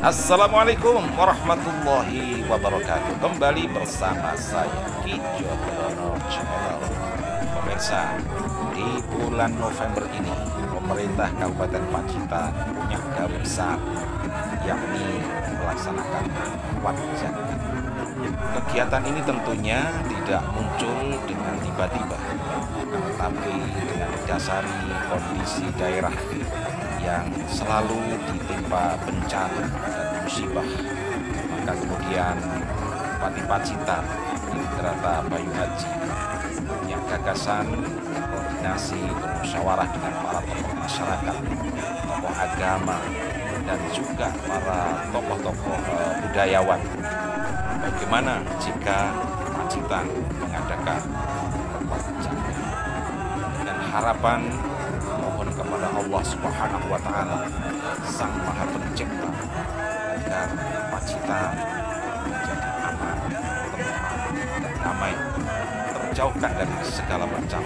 Assalamualaikum warahmatullahi wabarakatuh. Kembali bersama saya Kijo Trono Channel. Pemirsa, di bulan November ini Pemerintah Kabupaten Pacitan punya gawe besar Yakni melaksanakan wajib Kegiatan ini tentunya tidak muncul dengan tiba-tiba Tetapi dengan didasari kondisi daerah yang selalu ditimpa bencana dan musibah. Maka kemudian Bupati Pacitan, Indrata Bayu Haji, punya gagasan koordinasi bermusyawarah dengan para tokoh masyarakat, tokoh agama, dan juga para tokoh-tokoh uh, budayawan. Bagaimana jika Pacitan mengadakan dengan harapan kepada Allah Subhanahu wa taala. Sang Maha Pencipta. Agar Pacitan menjadi aman, dan damai terjauhkan dari segala macam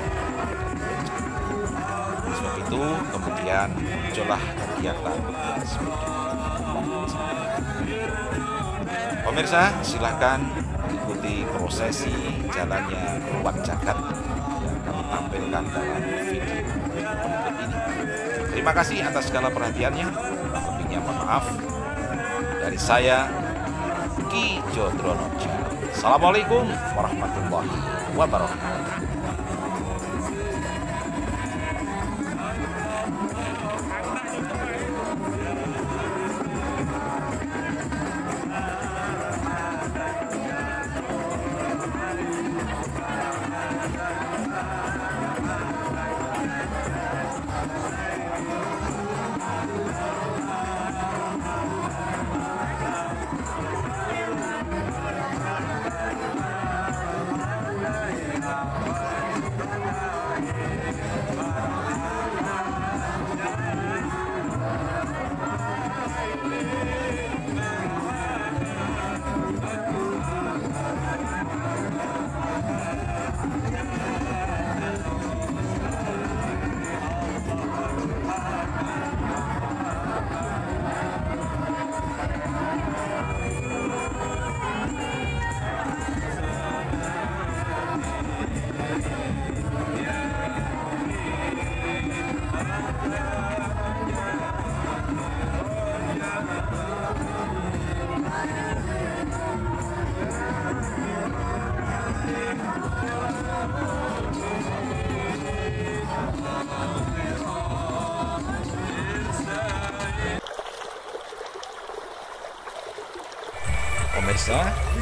sebab itu kemudian muncullah kegiatan seperti Pemirsa, silahkan ikuti prosesi jalannya ruang jagat yang kami tampilkan dalam video Terima kasih atas segala perhatiannya. Lebihnya mohon maaf. Dari saya, Ki Jodrono. Assalamualaikum warahmatullahi wabarakatuh.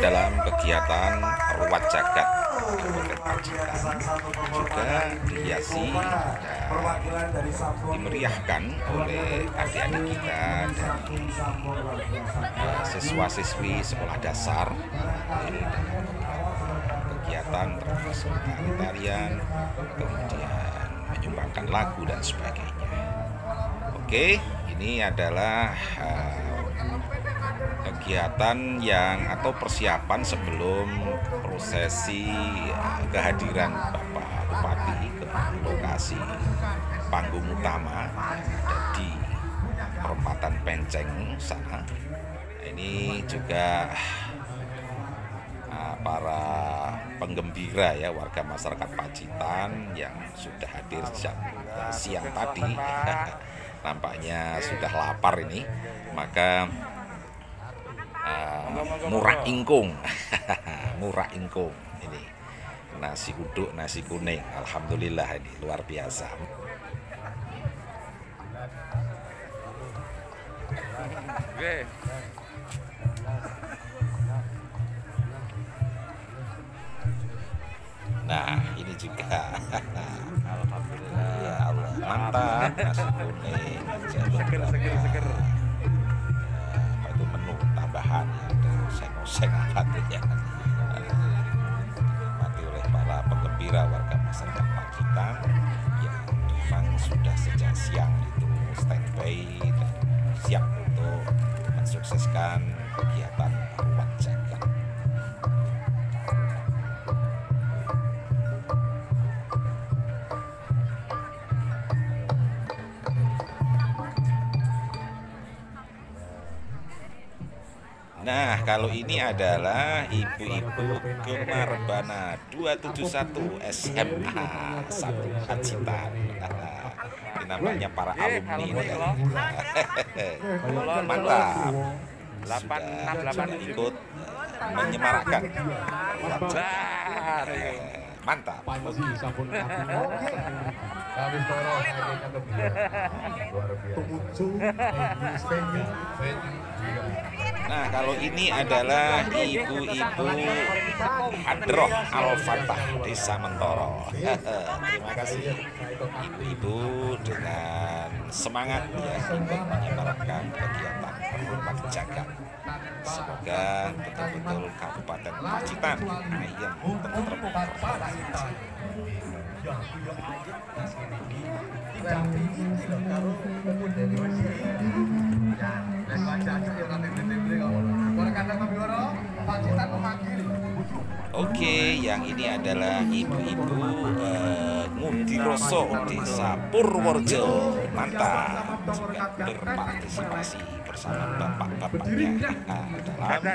Dalam kegiatan ruat jagat. Juga dihiasi dan dimeriahkan oleh adik-adik kita uh, siswa-siswi sekolah dasar. Kegiatan termasuk tarian kemudian menyumbangkan lagu dan sebagainya. Oke ini adalah uh, kegiatan yang atau persiapan sebelum prosesi eh, kehadiran Bapak Bupati ke lokasi panggung utama di perempatan Penceng sana. Ini juga uh, para penggembira ya warga masyarakat Pacitan yang sudah hadir sejak siang tadi nampaknya sudah lapar ini maka murah ingkung murah ingkung ini nasi uduk nasi kuning alhamdulillah ini luar biasa. Nah, ini juga. Alhamdulillah. Allah, mantap nasi kuning. Seger, seger, seger tuh ya. Dinikmati oleh para penggembira warga masyarakat Pacitan yang memang sudah sejak siang itu standby dan siap untuk mensukseskan kegiatan ruang jagat Nah, kalau ini adalah ibu-ibu Gemarbana 271 SMA 1 Pacitan. Ini namanya para alumni ini ya. Mantap. Sudah ikut menyemarakkan. Mantap. Nah, kalau ini adalah ibu-ibu Hadroh Al-Fatah Desa Mentoro. Terima kasih ibu-ibu dengan semangat ya ikut menyebarkan kegiatan rumah jagat. Semoga betul-betul Kabupaten Pacitan ayam terterpaksa. Oke, yang ini adalah ibu-ibu uh, Ngudiroso Desa Purworejo. Mantap. Juga berpartisipasi bersama bapak-bapaknya uh,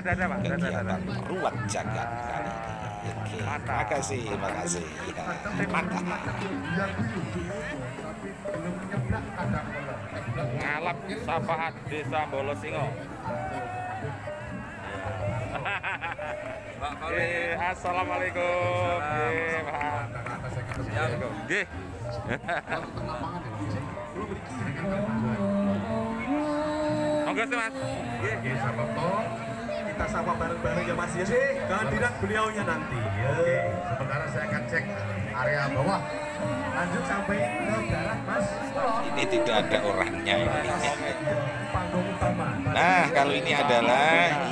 dalam kegiatan ruat jagat kali ini. Oke, terima kasih, terima kasih. Mantap. Ngalap Sapahat Desa Bolosingo. Pak. Assalamualaikum. Nggih, Pak. Nggih. Monggo sih, Mas. Nggih, nggih, Saboto. Kita sapa bareng-bareng ya Mas ya sih. Kehadiran beliaunya nanti. Ya. Oke, sementara saya akan cek area bawah. Lanjut sampai ke darat Mas. Ini tidak ada orangnya ini. Nah, kalau ini adalah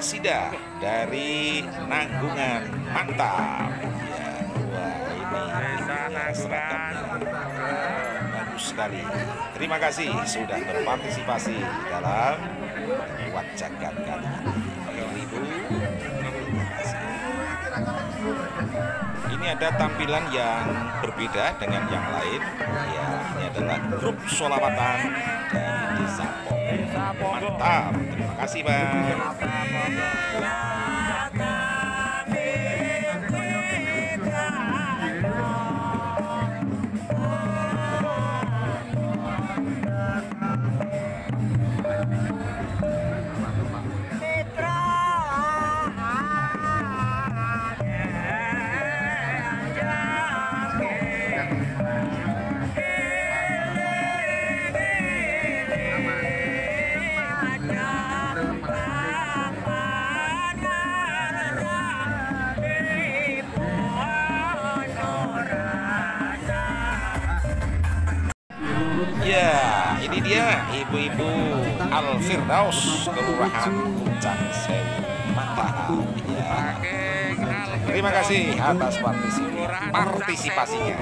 Kasida dari Nanggungan. Mantap. Ya, wah ini bagus sekali. Terima kasih sudah berpartisipasi dalam jagat kali ini. Ibu. Ini ada tampilan yang berbeda dengan yang lain. Ya, ini adalah grup solawatan dari. Mantap. Terima kasih, Bang. Firdaus Kelurahan Puncak Sewu. Mantap. Ya. Terima kasih atas partisip- partisipasinya.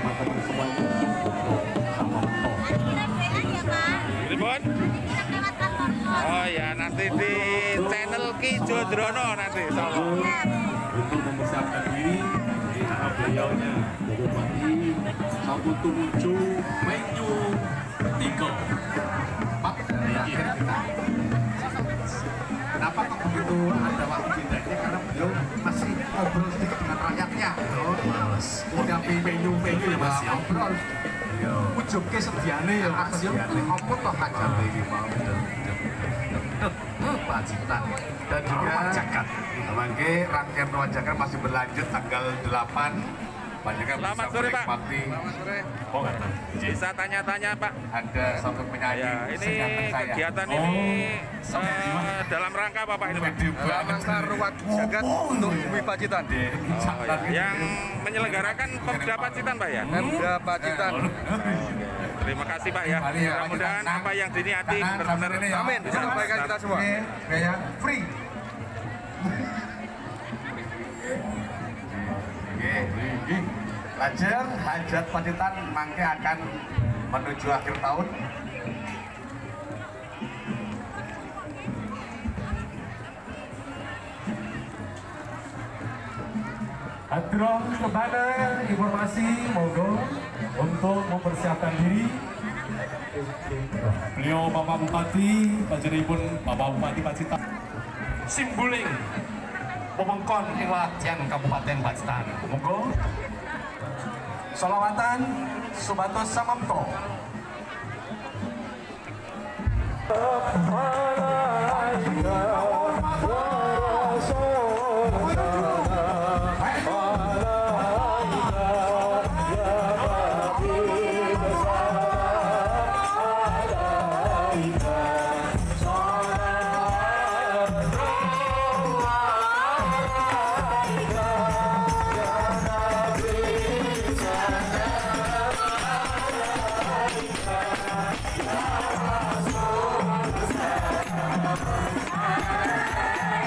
Oh ya, nanti di channel Ki Jodrono nanti. untuk mempersiapkan diri di nama beliaunya Bupati mampu menuju menu tiga Pak begitu ada waktu bedanya? Karena beliau masih ngobrol sedikit dengan rakyatnya. Oh, mas. Penyu-penyu ya mas ya. Ngobrol. Ujung ke sediane ya mas ya. Apa toh hajat ini mau Pacitan dan juga Jagat. Mangke rangkaian Jagat masih berlanjut tanggal 8 banyak yang Selamat bisa sore, Pak. Selamat sore. oh enggak Bisa tanya-tanya, Pak. ada satu penyanyi Ya, ini saya. kegiatan Oh, ini mana? eh, dalam rangka apa, Pak ini, Pak? Gede banget. ruat jagat untuk Bumi Pacitan. Oh, iya. Yang menyelenggarakan Pemda Pacitan, Pak ya? Pemda Pacitan. Terima kasih, Pak ya. Ya, Mudah-mudahan apa yang diniati benar-benar ya. Amin. bisa Sampaikan kita semua. Free. Lajar hajat Pacitan mangke akan menuju akhir tahun. Hadron kepada informasi monggo untuk mempersiapkan diri Beliau Bapak Bupati, panjenenganipun Bapak Bupati Pacitan. Simbuling wewengkon ing Latian Kabupaten Pacitan. Monggo. Salawatan Subato Samapto. Oh,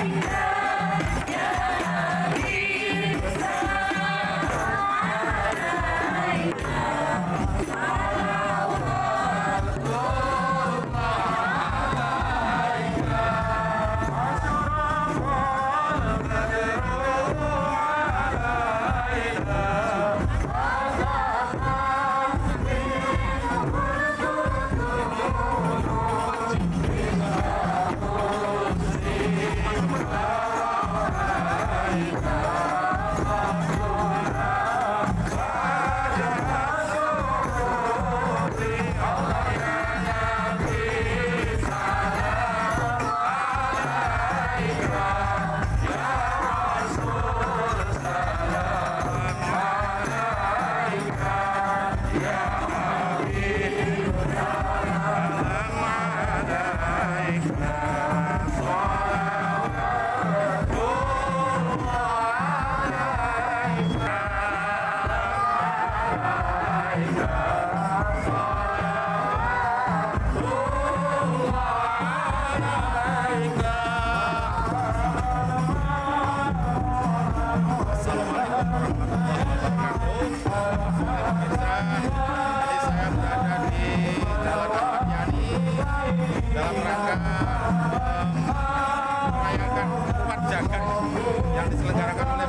Yeah. yang diselenggarakan oleh